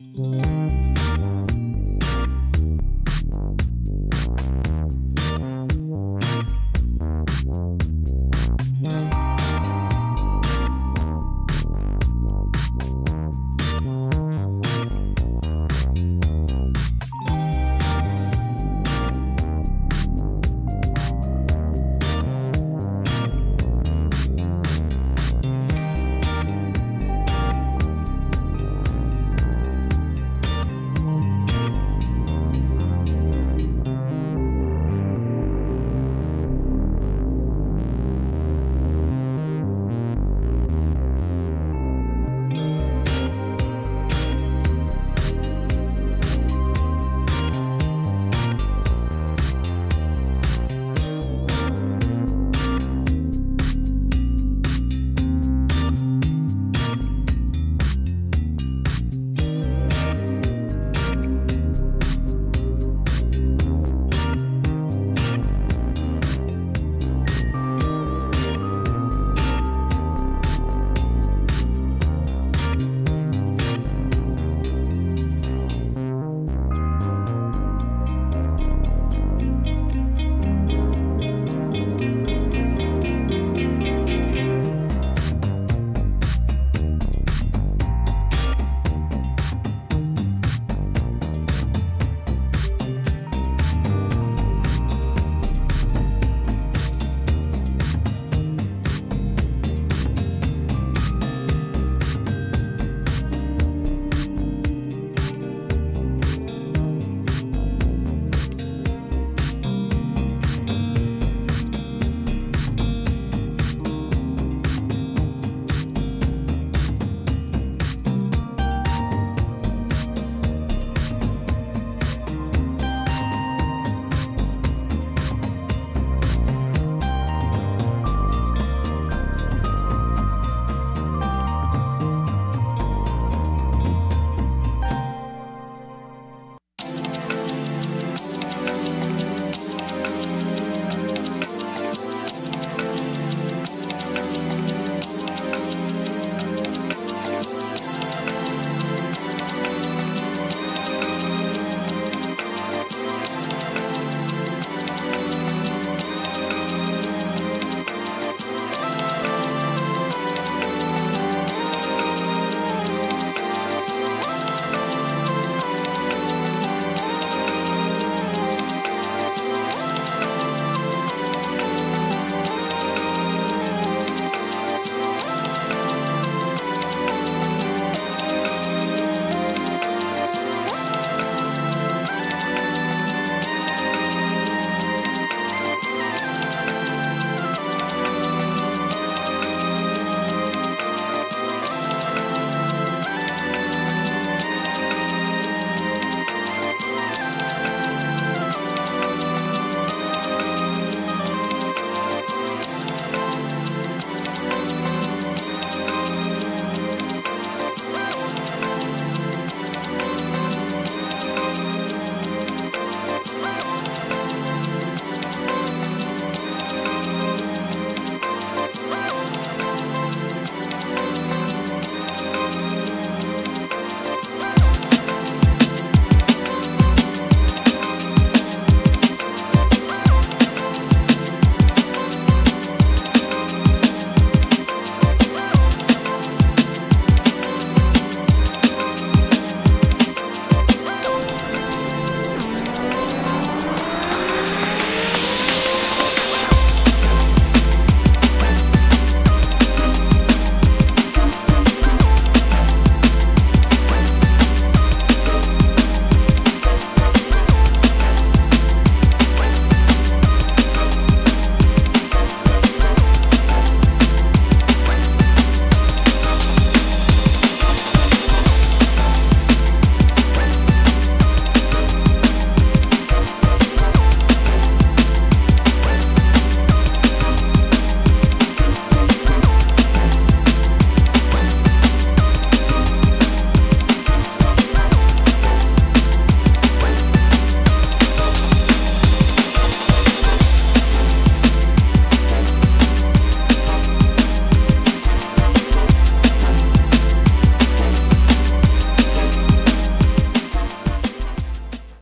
you